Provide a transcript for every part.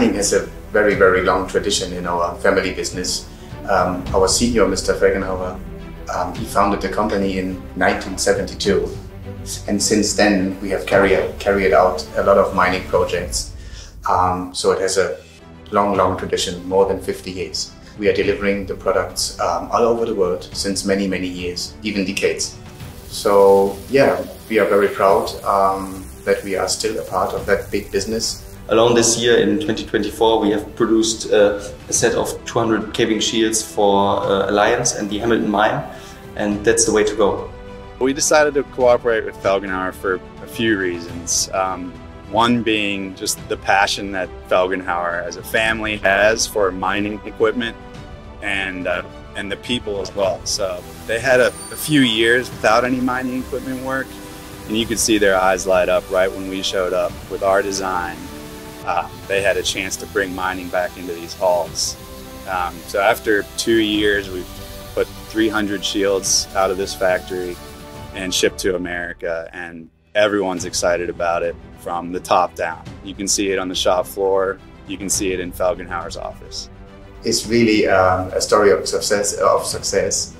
mining has a very, very long tradition in our family business. Um, our CEO, Mr. Felgenhauer, um, he founded the company in 1972. And since then, we have carried, carried out a lot of mining projects. Um, so it has a long, long tradition, more than 50 years. We are delivering the products um, all over the world since many, many years, even decades. So yeah, we are very proud um, that we are still a part of that big business. Along this year in 2024, we have produced uh, a set of 200 caving shields for uh, Alliance and the Hamilton Mine, and that's the way to go. We decided to cooperate with Felgenhauer for a few reasons. Um, one being just the passion that Felgenhauer as a family has for mining equipment and uh, and the people as well. So they had a, a, few years without any mining equipment work, and you could see their eyes light up right when we showed up with our design. Uh, they had a chance to bring mining back into these halls. Um, so after two years, we put 300 shields out of this factory and shipped to America, and everyone's excited about it from the top down. You can see it on the shop floor. You can see it in Felgenhauer's office. It's really um, a story of success. Of success.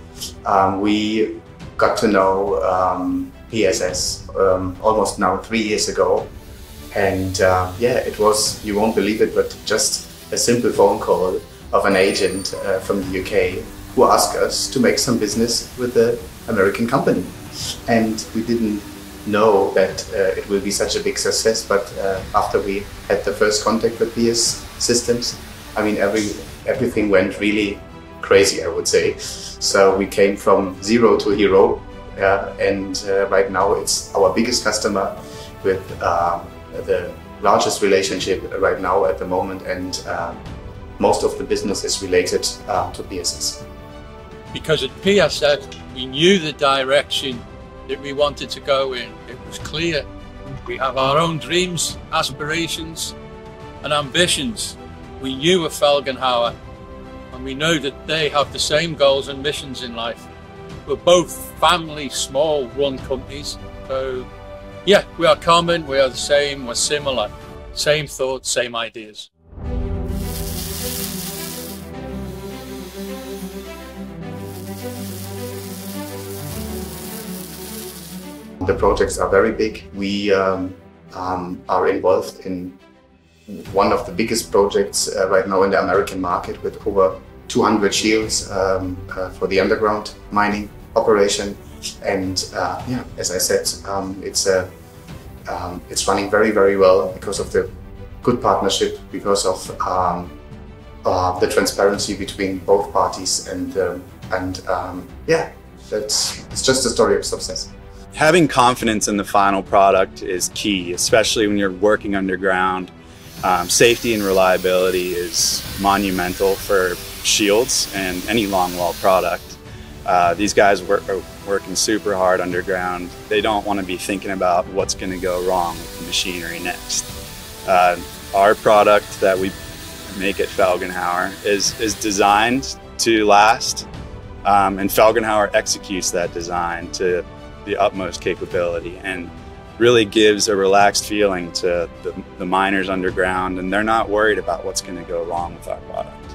Um, we got to know um, PSS um, almost now three years ago, and uh, yeah, it was you won't believe it, but just a simple phone call of an agent uh, from the UK who asked us to make some business with the American company, and we didn't know that uh, it will be such a big success. But uh, after we had the first contact with PS Systems, I mean, every everything went really crazy, I would say. So we came from zero to hero, uh, and uh, right now it's our biggest customer with uh, the largest relationship right now at the moment, and uh, most of the business is related to PSS. Because at PSS, we knew the direction that we wanted to go in. It was clear. We have our own dreams, aspirations, and ambitions. We knew of Felgenhauer, and we know that they have the same goals and missions in life. We're both family, small run companies. So, yeah, we are common, we are the same, we're similar. Same thoughts, same ideas. The projects are very big. We um, um, are involved in one of the biggest projects uh, right now in the American market with over 200 shields um, uh, for the underground mining operation. And uh, yeah, as I said, um, it's a um, it's running very very well because of the good partnership, because of um, uh, the transparency between both parties, and and yeah, that's it's just a story of success having confidence in the final product is key, especially when you're working underground. Um, safety and reliability is monumental for shields and any longwall product. Uh, these guys work, are working super hard underground. They don't want to be thinking about what's going to go wrong with the machinery next. Uh, our product that we make at Felgenhauer is, is designed to last, um, and Felgenhauer executes that design to the utmost capability and really gives a relaxed feeling to the, the miners underground and they're not worried about what's going to go wrong with our product.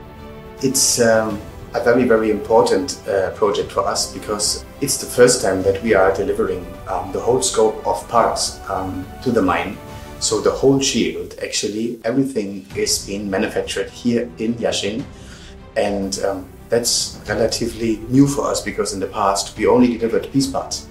It's um, a very, very important uh, project for us because it's the first time that we are delivering um, the whole scope of parts um, to the mine. So the whole shield, actually, everything is being manufactured here in Jasień. And um, that's relatively new for us because in the past we only delivered piece parts.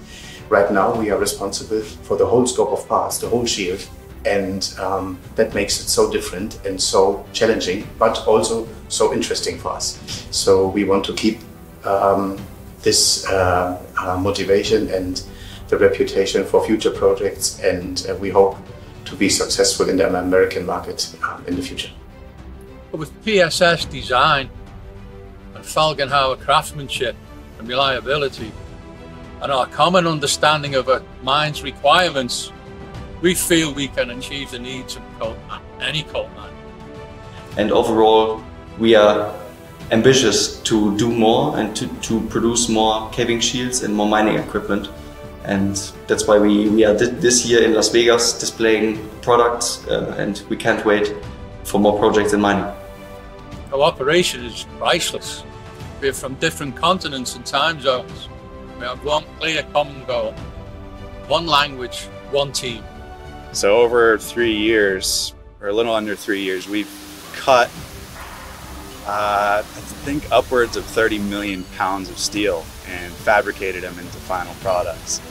Right now we are responsible for the whole scope of parts, the whole shield, and um, that makes it so different and so challenging, but also so interesting for us. So we want to keep um, this uh, uh, motivation and the reputation for future projects, and uh, we hope to be successful in the American market uh, in the future. With PSS design and Felgenhauer craftsmanship and reliability, and our common understanding of a mine's requirements, we feel we can achieve the needs of coal, any coal mine. And overall, we are ambitious to do more and to, to produce more caving shields and more mining equipment. And that's why we, we are this year in Las Vegas displaying products uh, and we can't wait for more projects in mining. Cooperation is priceless. We're from different continents and time zones. We have one clear common goal, one language, one team. So over three years, or a little under three years, we've cut, uh, I think, upwards of 30 million pounds of steel and fabricated them into final products.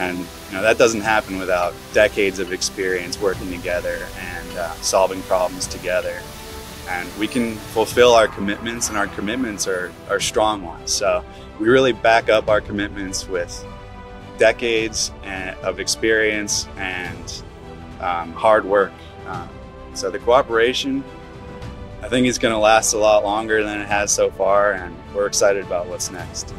And you know that doesn't happen without decades of experience working together and uh, solving problems together. And we can fulfill our commitments, and our commitments are, are strong ones. So we really back up our commitments with decades of experience and um, hard work. Um, so the cooperation, I think, is going to last a lot longer than it has so far, and we're excited about what's next.